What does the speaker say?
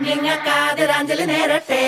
നിങ്ങൾക്കാദരാഞ്ജലി നേരട്ടെ